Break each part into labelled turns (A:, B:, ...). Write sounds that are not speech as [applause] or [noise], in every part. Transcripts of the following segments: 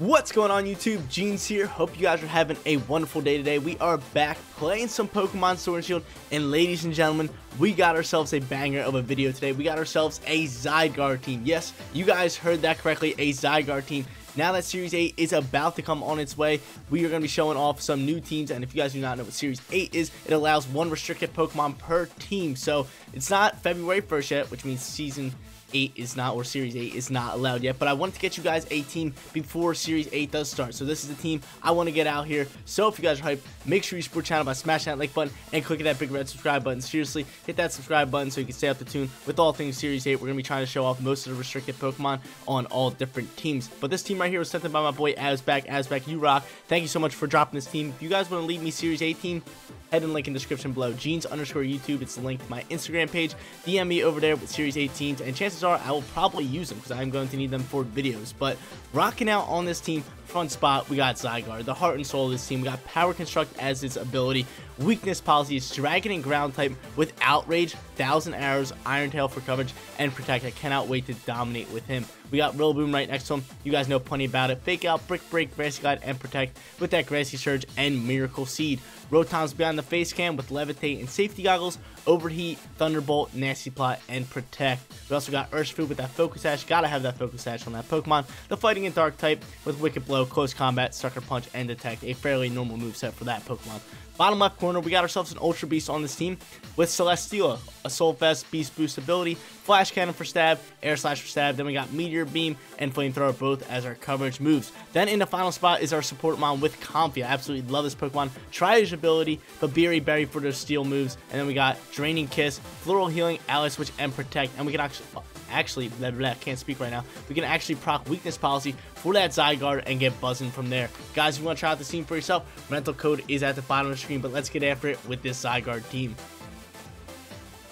A: What's going on YouTube? Jeans here. Hope you guys are having a wonderful day today. We are back playing some Pokemon Sword and Shield. And ladies and gentlemen, we got ourselves a banger of a video today. We got ourselves a Zygarde team. Yes, you guys heard that correctly, a Zygarde team. Now that Series 8 is about to come on its way, we are going to be showing off some new teams. And if you guys do not know what Series 8 is, it allows one restricted Pokemon per team. So it's not February 1st yet, which means Season 8 is not, or Series 8 is not allowed yet. But I wanted to get you guys a team before Series 8 does start. So this is the team I want to get out here. So if you guys are hyped, make sure you support channel by smashing that like button and clicking that big red subscribe button. Seriously, hit that subscribe button so you can stay up to tune with all things Series 8. We're going to be trying to show off most of the restricted Pokemon on all different teams. But this team right here was sent in by my boy Azback. Azback, you rock. Thank you so much for dropping this team. If you guys want to leave me Series 18, head and link in description below. Jeans underscore YouTube. It's the link to my Instagram page. DM me over there with Series 18s, and chances are I will probably use them because I'm going to need them for videos. But rocking out on this team, front spot, we got Zygarde, the heart and soul of this team. We got Power Construct as its ability. Weakness policy is Dragon and Ground type with Outrage, Thousand Arrows, Iron Tail for coverage, and Protect. I cannot wait to dominate with him. We got Rillaboom right next to him. You guys know plenty about it. Fake Out, Brick Break, Grassy Glide, and Protect with that Grassy Surge and Miracle Seed. Rotom's behind the face cam with Levitate and Safety Goggles, Overheat, Thunderbolt, Nasty Plot, and Protect. We also got Urshifu with that Focus Sash. Gotta have that Focus Sash on that Pokemon. The Fighting and Dark type with Wicked Blow, Close Combat, Sucker Punch, and Detect. A fairly normal move set for that Pokemon. Bottom left corner, we got ourselves an Ultra Beast on this team with Celesteela, a Soul Fest Beast Boost ability, Flash Cannon for stab, Air Slash for stab, then we got Meteor Beam and Flamethrower both as our coverage moves. Then in the final spot is our support mon with Comfey. I absolutely love this Pokemon. Triage ability, Babiri Berry for the steel moves, and then we got Draining Kiss, Floral Healing, Ally Switch, and Protect, and we can actually actually, blah, blah, can't speak right now. We can actually proc weakness policy for that Zygarde and get buzzing from there. Guys, if you want to try out the team for yourself, rental code is at the bottom of the screen, but let's get after it with this Zygarde team.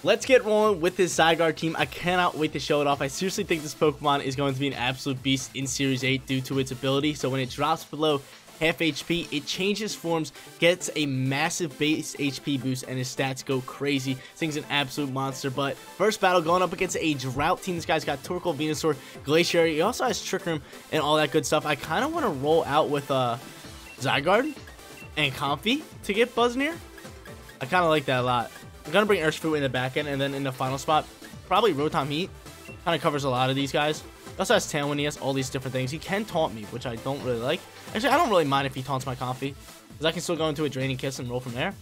A: Let's get rolling with this Zygarde team. I cannot wait to show it off. I seriously think this Pokemon is going to be an absolute beast in Series 8 due to its ability. So when it drops below half HP. It changes forms, gets a massive base HP boost, and his stats go crazy. This thing's an absolute monster. But first battle going up against a drought team. This guy's got Torkoal, Venusaur, Glacier. He also has Trick Room and all that good stuff. I kind of want to roll out with uh, Zygarde and Comfey to get Buzznear. I kind of like that a lot. I'm going to bring Urshifu in the back end, and then in the final spot, probably Rotom Heat. Kind of covers a lot of these guys. He also has Tailwind, he has all these different things. He can taunt me, which I don't really like. Actually, I don't really mind if he taunts my Comfey. Because I can still go into a Draining Kiss and roll from there.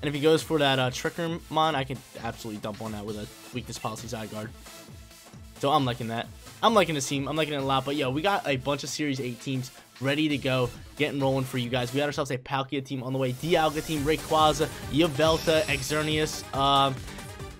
A: And if he goes for that uh, Tricker Mon, I can absolutely dump on that with a Weakness Policy Zygarde. So I'm liking that. I'm liking this team. I'm liking it a lot. But yo, we got a bunch of Series 8 teams ready to go, getting rolling for you guys. We got ourselves a Palkia team on the way, Dialga team, Rayquaza, Yveltal, Xerneas, um,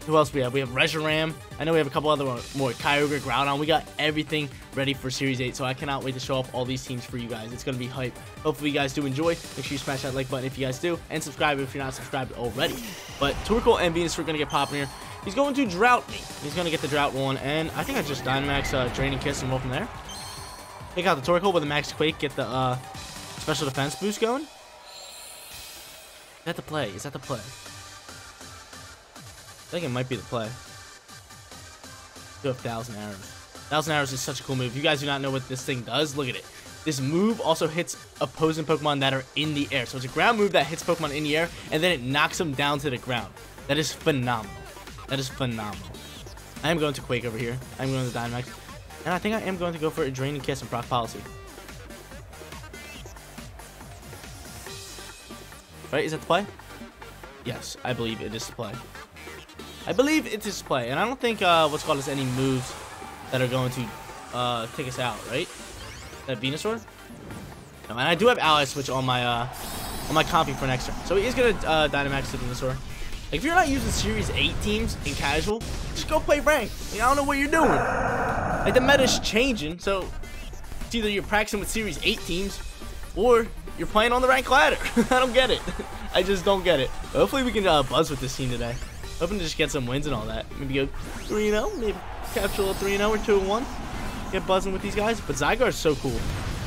A: who else we have? We have Reshiram. I know we have a couple other more. Kyogre, Groudon. We got everything ready for Series 8, so I cannot wait to show off all these teams for you guys. It's going to be hype. Hopefully you guys do enjoy. Make sure you smash that like button if you guys do, and subscribe if you're not subscribed already. But Torkoal and Venusaur going to get popping here. He's going to Drought me. He's going to get the Drought one, and I think I just Dynamax uh, Draining Kiss and roll from there. Take out the Torkoal with a Max Quake, get the uh, special defense boost going. Is that the play? Is that the play? I think it might be the play. Do a thousand arrows. Thousand arrows is such a cool move. If you guys do not know what this thing does, look at it. This move also hits opposing Pokemon that are in the air. So it's a ground move that hits Pokemon in the air, and then it knocks them down to the ground. That is phenomenal. That is phenomenal. I am going to Quake over here. I'm going to Dynamax. And I think I am going to go for a Draining Kiss and Proc Policy. Right, is that the play? Yes, I believe it is the play. I believe it's the play, and I don't think uh, what's called is any moves that are going to uh, take us out, right? That Venusaur? No, and I do have Ally Switch on my uh, on my copy for next turn, so he is gonna uh, Dynamax the Venusaur. Like, if you're not using Series 8 teams in casual, just go play rank. I don't know what you're doing. Like the meta's changing, so it's either you're practicing with Series 8 teams or you're playing on the rank ladder. [laughs] I don't get it. [laughs] I just don't get it. Hopefully we can uh, buzz with this team today. Hoping to just get some wins and all that. Maybe go 3-0, maybe capture a 3-0 or 2-1. Get buzzing with these guys. But Zygarde's so cool.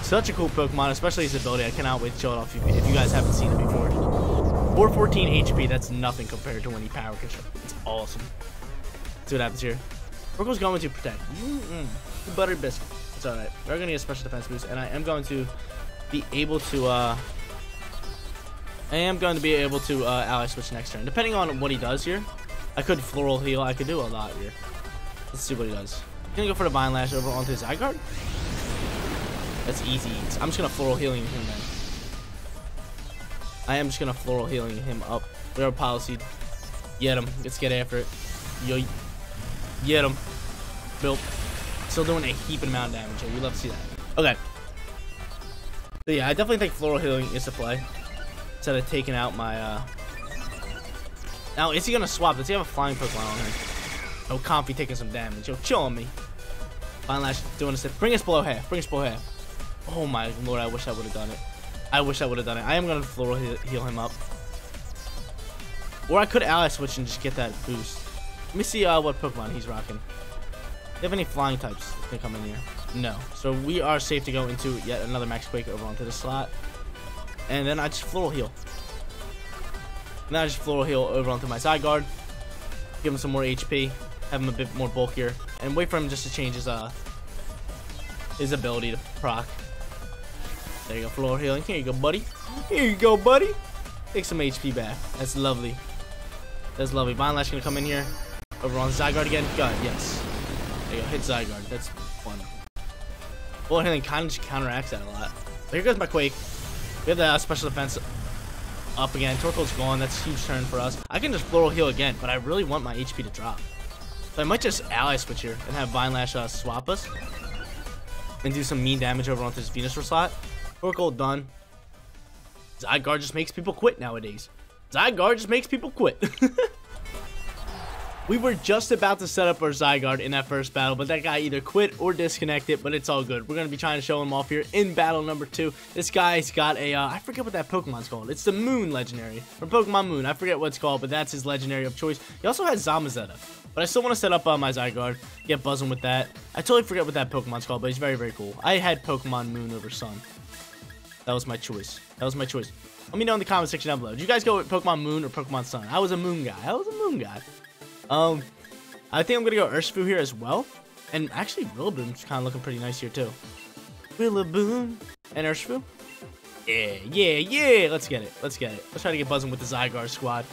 A: Such a cool Pokemon, especially his ability. I cannot wait to show it off if you guys haven't seen it before. 414 HP, that's nothing compared to when he power construct. It's awesome. Let's see what happens here. Oracle's going to protect. Mm -mm. Butter biscuit. It's alright. We're going to get a special defense boost, and I am going to be able to, uh... I am going to be able to uh, ally switch next turn. Depending on what he does here, I could floral heal. I could do a lot here. Let's see what he does. He's to go for the Vine Lash over onto his Zygarde. That's easy. I'm just to floral healing him then. I am just going to floral healing him up. We have a policy. Get him. Let's get after it. Yo, Get him. Built. Still doing a heaping amount of damage. We love to see that. Okay. So yeah, I definitely think floral healing is the play. Instead of taking out my uh Now is he gonna swap? Does he have a flying Pokemon on him? Oh Comfey taking some damage. Yo, chill on me. Vine Lash doing a Bring us below half. Bring us below half. Oh my lord, I wish I would have done it. I wish I would have done it. I am gonna floral heal him up. Or I could ally switch and just get that boost. Let me see uh, what Pokemon he's rocking. Do you have any flying types that can come in here? No. So we are safe to go into yet another Max Quake over onto the slot. And then I just Floral Heal. Then I just Floral Heal over onto my Zygarde. Give him some more HP. Have him a bit more bulkier. And wait for him just to change his uh his ability to proc. There you go, Floral Healing. Here you go, buddy. Here you go, buddy. Take some HP back. That's lovely. That's lovely. Vine Lash gonna come in here. Over on Zygarde again. God, yes. There you go. Hit Zygarde. That's fun. Bullet Healing kind of just counteracts that a lot. Here goes my Quake. We have the uh, special defense up again. Torkoal's gone. That's a huge turn for us. I can just Floral Heal again, but I really want my HP to drop. So I might just Ally Switch here and have Vine Lash uh, swap us. And do some mean damage over onto this Venusaur slot. Torkoal done. Zygarde just makes people quit nowadays. Zygarde just makes people quit. [laughs] we were just about to set up our Zygarde in that first battle, but that guy either quit or disconnected, but it's all good. We're going to be trying to show him off here in battle number two. This guy's got a uh, I forget what that Pokemon's called. It's the Moon legendary, or Pokemon Moon. I forget what it's called, but that's his legendary of choice. He also has Zamazenta, but I still want to set up uh, my Zygarde, get buzzing with that. I totally forget what that Pokemon's called, but he's very, very cool. I had Pokemon Moon over Sun. That was my choice. That was my choice. Let me know in the comment section down below. Did you guys go with Pokemon Moon or Pokemon Sun? I was a Moon guy. I was a Moon guy. Um, I think I'm gonna go Urshifu here as well. And actually, Rillaboom's kind of looking pretty nice here too. Rillaboom and Urshifu. Yeah, yeah, yeah. Let's get it. Let's get it. Let's try to get buzzing with the Zygarde squad.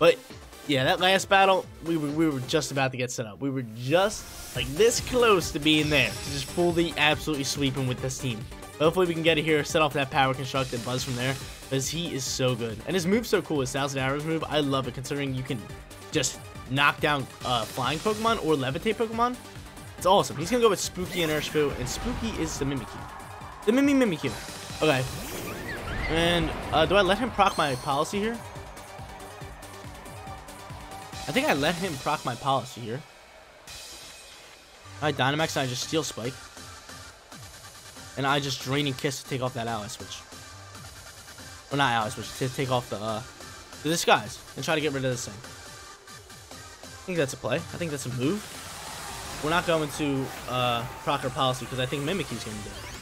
A: But yeah, that last battle, we were we were just about to get set up. We were just like this close to being there to just fully, absolutely sweeping with this team. Hopefully we can get it here, set off that power construct and buzz from there, because he is so good. And his move's so cool, his Thousand Arrows move, I love it, considering you can just knock down uh, flying Pokemon or levitate Pokemon. It's awesome. He's going to go with Spooky and Urshifu, and Spooky is the Mimikyu. The Mimi Mimikyu. Okay. And uh, do I let him proc my policy here? I think I let him proc my policy here. Alright, Dynamax, and I just Steel Spike and I just Draining Kiss to take off that ally switch. Or not ally switch, to take off the, uh, the disguise and try to get rid of this thing. I think that's a play. I think that's a move. We're not going to uh, Proctor Policy because I think Mimikyu's going to do it.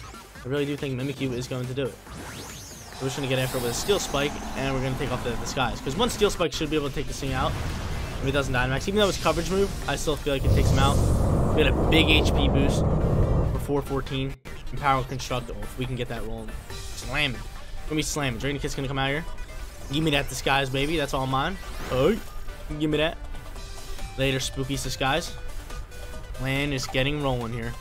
A: I really do think Mimikyu is going to do it. we're just going to get after it with a Steel Spike, and we're going to take off the disguise. Because one Steel Spike should be able to take this thing out if it doesn't Dynamax. Even though it's coverage move, I still feel like it takes him out. We get a big HP boost for 414 and power construct if we can get that rolling. Slamming. Gonna be slamming. Dragon Kiss gonna come out here. Give me that disguise, baby. That's all mine. Oh, give me that. Later, Spooky's disguise. Land is getting rolling here.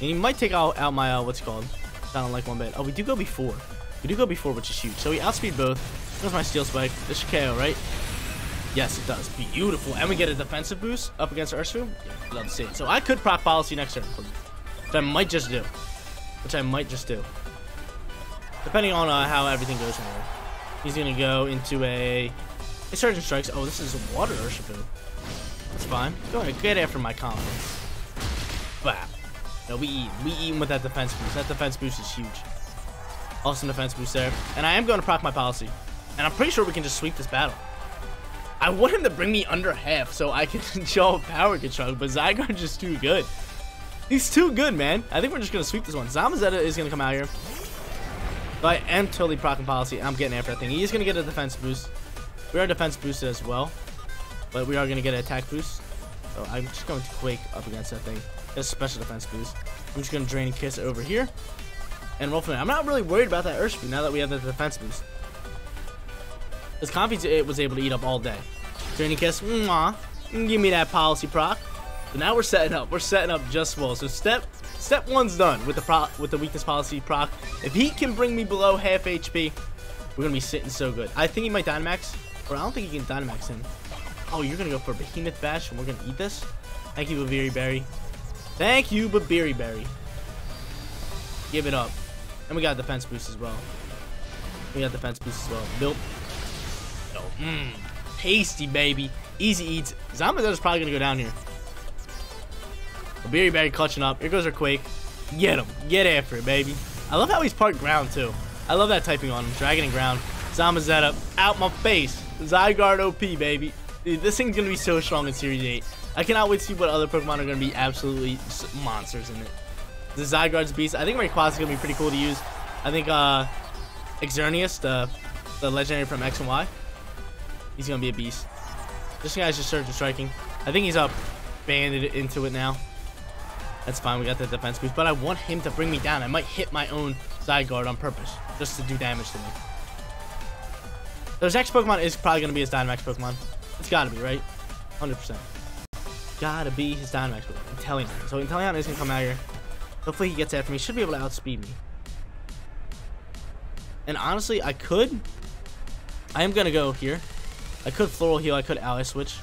A: And he might take out, out my, uh, what's called? Sound like one bit. Oh, we do go before. We do go before, which is huge. So we outspeed both. There's my Steel Spike. This should KO, right? Yes, it does. Beautiful. And we get a defensive boost up against Urshifu. Yeah, love to see it. So I could proc policy next turn. Which I might just do which I might just do. Depending on uh, how everything goes here. He's going to go into a... Surging Strikes. Oh, this is Water Urshifu. That's fine. Go ahead, get after my confidence. Bap. No, we eat. We eat with that defense boost. That defense boost is huge. Awesome defense boost there. And I am going to proc my policy. And I'm pretty sure we can just sweep this battle. I want him to bring me under half so I can [laughs] show power control, but Zygarde's just too good. He's too good, man. I think we're just going to sweep this one. Zamazenta is going to come out here. But I am totally procking policy. I'm getting after that thing. He's going to get a defense boost. We are defense boosted as well. But we are going to get an attack boost. So I'm just going to Quake up against that thing. A special defense boost. I'm just going to Drain Kiss over here. And roll. I'm not really worried about that Urshifu now that we have the defense boost. Because Comfey it was able to eat up all day. Draining Kiss, mwah. Give me that policy proc. So now we're setting up. We're setting up just well. So step step one's done with the pro with the weakness policy proc. If he can bring me below half HP, we're gonna be sitting so good. I think he might Dynamax, or I don't think he can Dynamax him. Oh, you're gonna go for Behemoth Bash, and we're gonna eat this. Thank you, Babiri Berry. Thank you, Babiri Berry. Give it up. And we got defense boost as well. We got defense boost as well. Built. Oh, mmm. Tasty, baby. Easy eats. is probably to go down here. Babiri Berry clutching up. Here goes our Quake. Get him. Get after it, baby. I love how he's part ground, too. I love that typing on him. Dragon and ground. Zamazenta. Out my face. Zygarde OP, baby. Dude, this thing's going to be so strong in Series 8. I cannot wait to see what other Pokemon are going to be absolutely monsters in it. The Zygarde's Beast. I think Rayquaza is going to be pretty cool to use. I think uh, Xerneas, the, the legendary from X and Y, he's going to be a beast. This guy's just Surge Striking. I think he's up banded into it now. That's fine. We got the defense boost. But I want him to bring me down. I might hit my own Zygarde on purpose. Just to do damage to me. So his next Pokemon is probably going to be his Dynamax Pokemon. It's got to be, right? 100%. Gotta be his Dynamax Pokemon. Inteleon. So Inteleon is going to come out here. Hopefully he gets after me. Should be able to outspeed me. And honestly, I could. I am going to go here. I could floral heal, I could ally switch.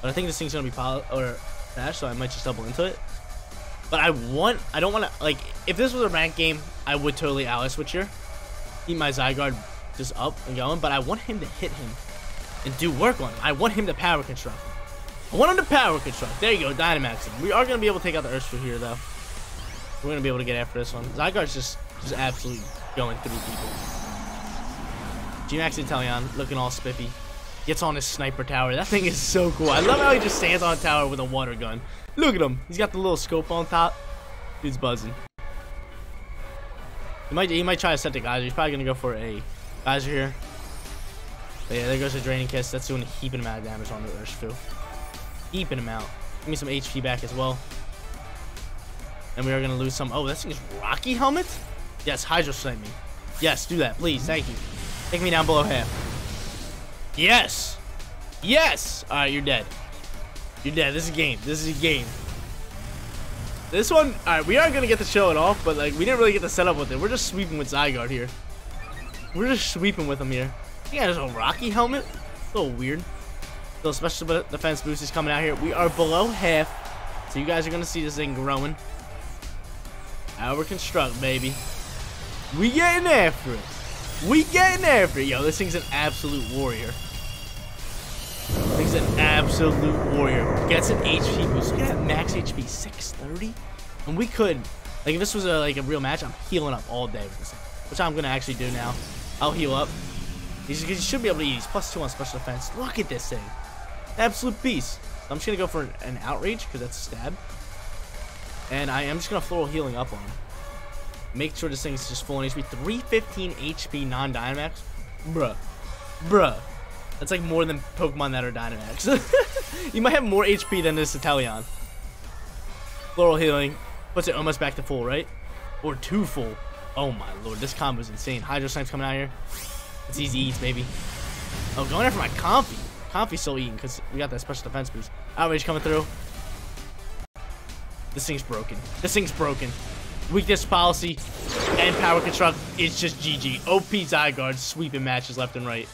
A: But I think this thing's gonna be poly or dash, so I might just double into it. But I want I don't wanna like if this was a rank game, I would totally ally switch here. Keep my Zygarde just up and going, but I want him to hit him and do work on him. I want him to power construct. I want him to power construct. There you go, Dynamax. We are gonna be able to take out the Urshifu here though. We're gonna be able to get after this one. Zygarde's just just absolutely going through people. G-Max Inteleon looking all spiffy. Gets on his sniper tower. That thing is so cool. I love how he just stands on a tower with a water gun. Look at him. He's got the little scope on top. Dude's buzzing. He might he might try to set the geyser. He's probably gonna go for a geyser here. But yeah, there goes the draining kiss. That's doing a heaping amount of damage on the Urshifu. Heaping him out. Give me some HP back as well. And we are gonna lose some. Oh, that thing is Rocky Helmet? Yes, Hydro Snipe me. Yes, do that, please. Thank you. Take me down below half. Yes! Yes! Alright, you're dead. You're dead. This is a game. This is a game. This one, alright, we are gonna get to show it off, but like we didn't really get the setup with it. We're just sweeping with Zygarde here. We're just sweeping with him here. Yeah, there's a Rocky helmet. A little weird. So special defense boost is coming out here. We are below half. So you guys are gonna see this thing growing. Our construct, baby. We getting after it. We getting after it. Yo, this thing's an absolute warrior. Absolute warrior. Gets an HP boost. Look at that max HP, 630. And we could, like, if this was a, like a real match, I'm healing up all day with this thing, which I'm gonna actually do now. I'll heal up. He should be able to eat. He's plus two on special defense. Look at this thing, absolute beast. I'm just gonna go for an, an outrage because that's a stab, and I am just gonna floral healing up on him. Make sure this thing's just full on HP. 315 HP non-Dynamax. Bruh. Bruh. That's like more than Pokemon that are Dynamax. [laughs] you might have more HP than this Inteleon. Floral Healing. Puts it almost back to full, right? Or two full. Oh my lord, this combo is insane. Hydro Snipe's coming out here. It's easy eats, baby. Oh, going after my Comfey. Comfey's still eating because we got that special defense boost. Outrage coming through. This thing's broken. This thing's broken. Weakness policy and power construct is just GG. OP Zygarde sweeping matches left and right.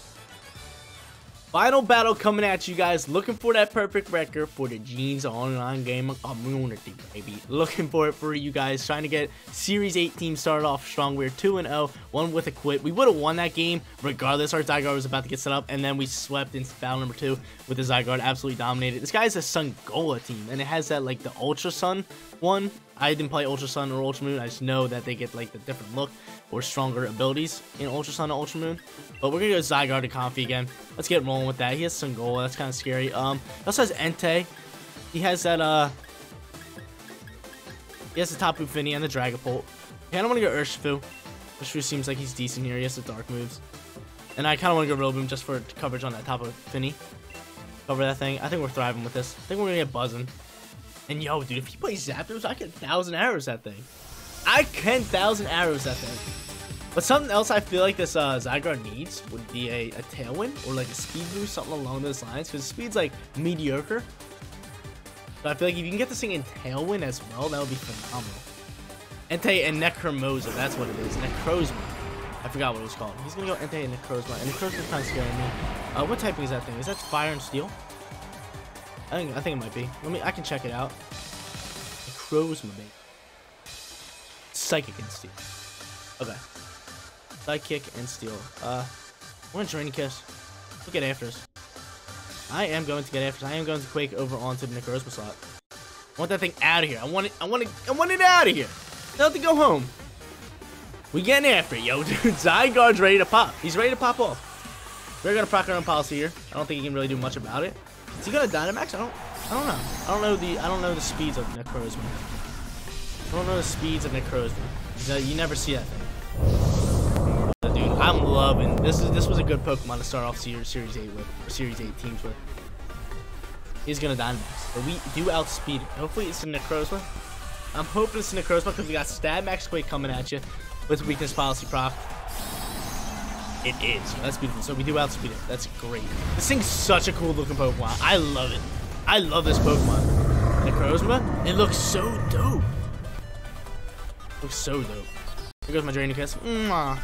A: Final battle coming at you guys. Looking for that perfect record for the Jeans online game community, baby. Looking for it for you guys. Trying to get Series 8 team started off strong. We're 2-0, one with a quit. We would have won that game regardless. Our Zygarde was about to get set up, and then we swept into battle number 2 with the Zygarde. Absolutely dominated. This guy is a Sun Gola team, and it has that, like, the Ultra Sun one. I didn't play Ultra Sun or Ultra Moon. I just know that they get, like, the different look or stronger abilities in Ultra Sun and Ultra Moon. But we're gonna go Zygarde to Comfey again. Let's get rolling with that. He has Sungola. That's kind of scary. Um, he also has Entei. He has that, uh... He has the Tapu Fini and the Dragapult. I kind of want to go Urshifu. Urshifu seems like he's decent here. He has the Dark moves. And I kind of want to go Rillaboom just for coverage on that Tapu Fini. Cover that thing. I think we're thriving with this. I think we're gonna get buzzing. And yo, dude, if he plays Zapdos, I can thousand arrows that thing. I can thousand arrows that thing. But something else I feel like this uh, Zygarde needs would be a, a Tailwind or like a Speed Boost, something along those lines. Because Speed's like mediocre. But I feel like if you can get this thing in Tailwind as well, that would be phenomenal. Entei and Necromoza, that's what it is. Necrozma. I forgot what it was called. He's gonna go Entei and Necrozma. And Necrozma's kind of scaring me. Uh, what typing is that thing? Is that Fire and Steel? I think I think it might be. Let me I can check it out. Necrozma, baby. Psychic and Steel. Okay. Psychic and steel. Uh, I want to Draining Kiss. Look at Afters. I am going to get Afters. I am going to Quake over onto the Necrozma slot. I want that thing out of here. I want it. I want it. I want it out of here. Not to go home. We getting after it, yo, dude. [laughs] Zygarde's ready to pop. He's ready to pop off. We're gonna proc our own policy here. I don't think he can really do much about it. Is he gonna Dynamax? I don't. I don't know. I don't know the. I don't know the speeds of Necrozma. I don't know the speeds of Necrozma. You never see that thing. I'm loving this. Is this was a good Pokemon to start off Series Series Eight with, or Series Eight teams with. He's gonna Dynamax, but we do outspeed it. Hopefully it's a Necrozma. I'm hoping it's a Necrozma because we got Stab Max Quake coming at you with weakness policy proc. It is. That's beautiful. So we do outspeed it. That's great. This thing's such a cool looking Pokemon. I love it. I love this Pokemon. Necrozma, it looks so dope. Looks so dope. Here goes my Draining Kiss. Mwah.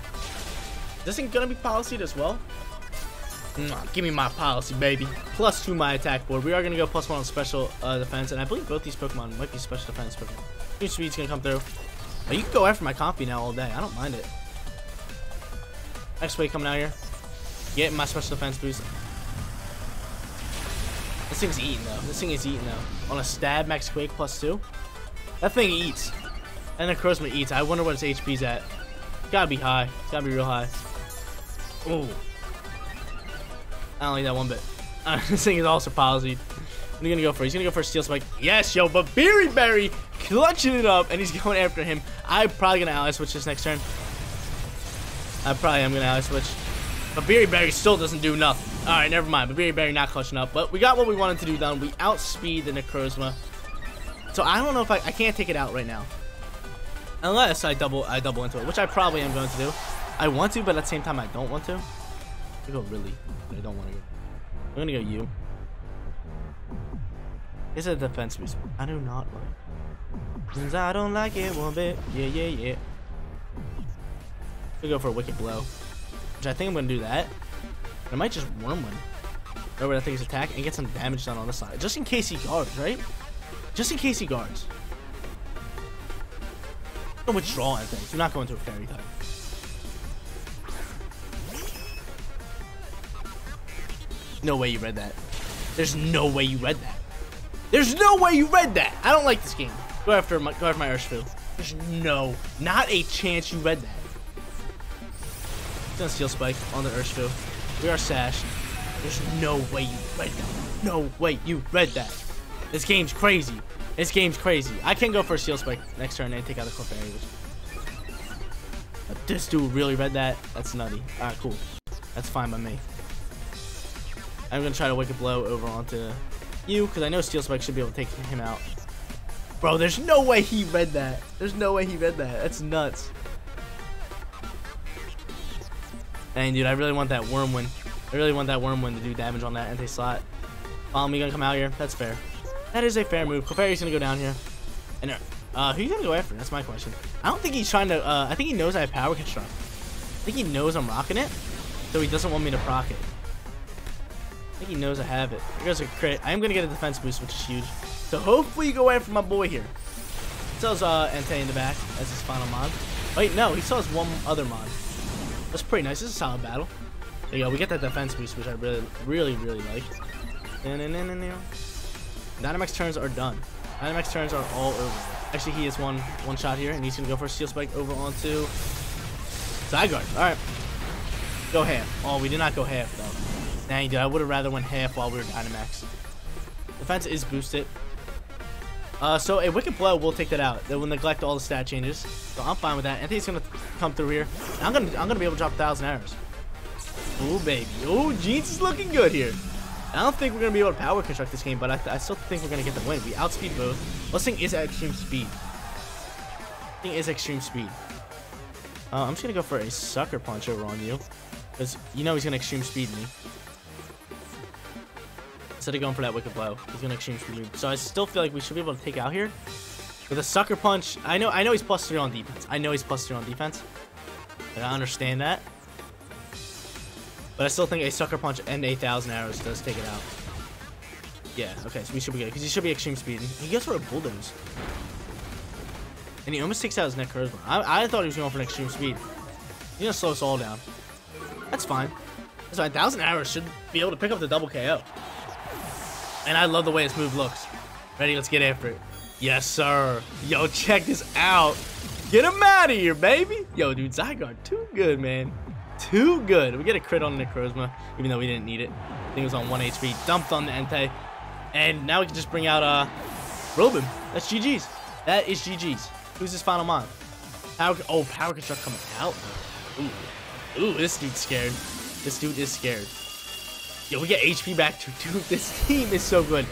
A: This thing gonna be policyed as well? Give me my policy, baby. Plus two my attack board. We are gonna go plus one on special uh, defense, and I believe both these Pokemon might be special defense Pokemon. New speed's gonna come through. Oh, you can go after my Comfey now all day. I don't mind it. X-Way coming out here. Get my special defense boost. This thing's eating though. This thing is eating though. On a stab max quake plus two. That thing eats. And the Necrozma eats. I wonder what its HP's at. gotta be high. gotta be real high. Oh. I don't like that one bit. [laughs] This thing is also policy. What are you gonna go for? He's gonna go for a Steel Spike. Yes, yo, but Babiri Berry clutching it up, and he's [laughs] going after him. I'm probably gonna ally switch this next turn. I probably am gonna ally switch. But Babiri Berry still doesn't do nothing. Alright, never mind. But Babiri Berry not clutching up. But we got what we wanted to do done. We outspeed the Necrozma. So I don't know if I, I can't take it out right now. Unless I double I double into it, which I probably am going to do. I want to, but at the same time I don't want to. I go really, I don't want to go. I'm gonna go you. It's a defense boost. I do not like. Cause I don't like it one bit. Yeah, yeah, yeah. We go for a wicked blow, which I think I'm gonna do that. I might just worm one over that thing's attack and get some damage done on the side, just in case he guards, right? Just in case he guards. Don't withdraw anything. Do not go into a fairy type. No way you read that. There's no way you read that. There's no way you read that. I don't like this game. Go after my, go after my Urshifu. There's no, not a chance you read that. Gonna Steel Spike on the Urshifu. We are sashed. There's no way you read that. No way you read that. This game's crazy. This game's crazy. I can go for a Steel Spike next turn and take out the Clefairy. This dude really read that. That's nutty. Alright, cool. That's fine by me. I'm gonna try to Wicked Blow over onto you, because I know Steel Spike should be able to take him out. Bro, there's no way he read that. There's no way he read that. That's nuts. Dang, dude, I really want that Wyrmwind. I really want that Wyrmwind to do damage on that Entei-slot. Follow me, gonna come out here. That's fair. That is a fair move. Clefairy's gonna go down here. And uh, who you gonna go after? That's my question. I don't think he's trying to. Uh, I think he knows I have Power Construct. I think he knows I'm rocking it, so he doesn't want me to proc it. I think he knows I have it. Here goes a crit. I am gonna get a defense boost, which is huge. So hopefully you go after my boy here. He sells uh, Entei in the back as his final mod. Wait, no, he sells one other mod. That's pretty nice. This is a solid battle. There you go. We get that defense boost, which I really, really, really like. Dynamax turns are done. Dynamax turns are all over. Actually, he has one one shot here, and he's gonna go for a steel spike over onto Zygarde. All right, go half. Oh, we did not go half though. Dang, dude, I would have rather went half while we were Dynamax. Defense is boosted. Uh, so a Wicked Blow will take that out. That will neglect all the stat changes. So I'm fine with that. He's gonna come through here. I'm gonna I'm gonna be able to drop a thousand arrows. Oh baby. Oh, Jeans is looking good here. I don't think we're to be able to power construct this game, but I, I still think we're to get the win. We outspeed both. Thing is at extreme speed. Thing is extreme speed. Uh, I'm just to go for a sucker punch over on you. Because you know he's to extreme speed me. Instead of going for that wicked blow, he's going to extreme me. So I still feel like we should be able to take out here. With a sucker punch, I know I know he's plus three on defense. I know he's plus three on defense. I understand that. But I still think a sucker punch and a thousand arrows does take it out. Yeah, okay, so we should be good. Because he should be extreme speed. He gets rid of bulldoze. And he almost takes out his Necrozma. I, I thought he was going for an extreme speed. He's gonna slow us all down. That's fine. So a thousand arrows should be able to pick up the double KO. And I love the way this move looks. Ready, let's get after it. Yes, sir. Yo, check this out. Get him out of here, baby. Yo, dude, Zygarde, too good, man. Too good. We get a crit on Necrozma, even though we didn't need it. I think it was on 1 HP. Dumped on the Entei. And now we can just bring out uh, Robin. That's GG's. That is GG's. Who's his final mon? Power, oh, Power Construct coming out. Ooh. Ooh, this dude's scared. This dude is scared. Yo, we get HP back too. [laughs] Dude, this team is so good.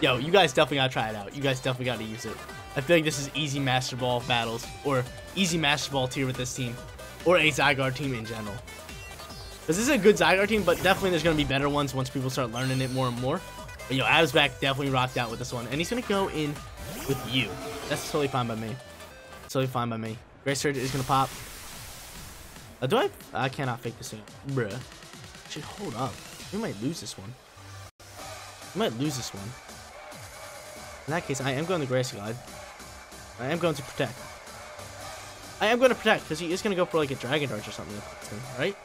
A: Yo, you guys definitely gotta try it out. You guys definitely gotta use it. I feel like this is easy Master Ball battles, or easy Master Ball tier with this team, or a Zygarde team in general. This is a good Zygarde team, but definitely there's gonna be better ones once people start learning it more and more. But yo, Absback definitely rocked out with this one, and he's gonna go in with you. That's totally fine by me. totally fine by me. Great Surge is gonna pop. Uh, do I? I cannot fake this thing, bruh. Should hold up. We might lose this one. We might lose this one. In that case, I am going to Grassy Glide. I am going to protect. I am going to protect, because he is going to go for like a Dragon Dart or something, right?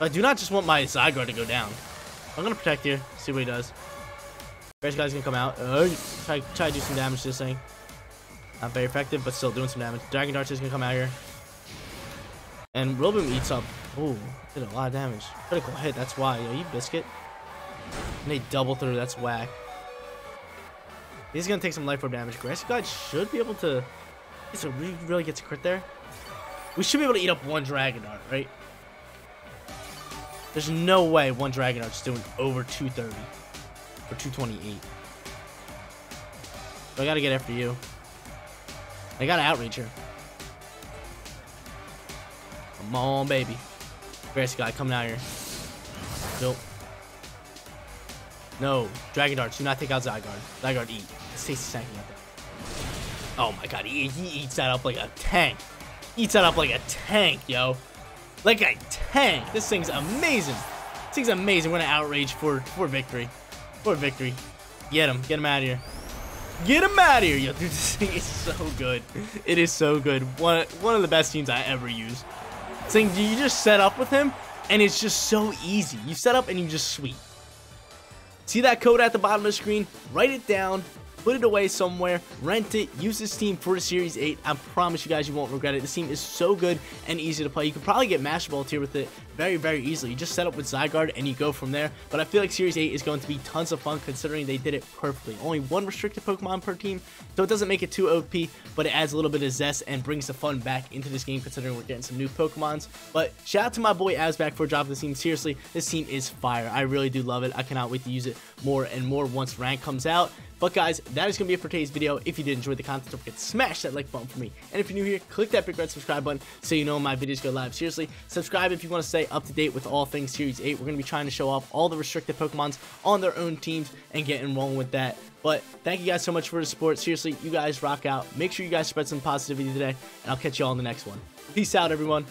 A: But I do not just want my Zygarde to go down. I'm going to protect here, see what he does. Grassy Glide's going to come out. Uh, try, try to do some damage to this thing. Not very effective, but still doing some damage. Dragon Dart is going to come out here. And Rillaboom eats up. Ooh, did a lot of damage. Critical hit, that's why. Yo, you biscuit. And they double through, that's whack. He's gonna take some life orb damage. Grassy God should be able to. So really, really gets a crit there. We should be able to eat up one Dragon Dart, right? There's no way one Dragon Dart's doing over 230 or 228. So I gotta get after you. I gotta outreach her. Come on, baby. Grassy guy coming out here. Nope. No. Dragon Darts, do not take out Zygarde. Zygarde eat. Stacy snacking at that. Oh my god, he, he eats that up like a tank. Eats that up like a tank, yo. Like a tank. This thing's amazing. This thing's amazing. We're gonna outrage for, for victory. For victory. Get him. Get him out of here. Get him out of here, yo. [laughs] Dude, this thing is so good. It is so good. One, one of the best teams I ever used. Saying do you just set up with him, and it's just so easy. You set up and you just sweep. See that code at the bottom of the screen? Write it down, put it away somewhere, rent it, use this team for Series 8. I promise you guys you won't regret it. This team is so good and easy to play. You can probably get Master Ball tier with it very, very easily. You just set up with Zygarde and you go from there. But I feel like Series 8 is going to be tons of fun considering they did it perfectly. Only one restricted Pokemon per team, so it doesn't make it too OP, but it adds a little bit of zest and brings the fun back into this game considering we're getting some new Pokemons. But shout out to my boy Absback for dropping this team. Seriously, this team is fire. I really do love it. I cannot wait to use it more and more once rank comes out. But guys, that is going to be it for today's video. If you did enjoy the content, don't forget to smash that like button for me. And if you're new here, click that big red subscribe button so you know my videos go live. Seriously, subscribe if you want to stay up to date with all things Series 8. We're going to be trying to show off all the restricted Pokemons on their own teams and getting rolling with that. But thank you guys so much for the support. Seriously, you guys rock out. Make sure you guys spread some positivity today, and I'll catch you all in the next one. Peace out, everyone.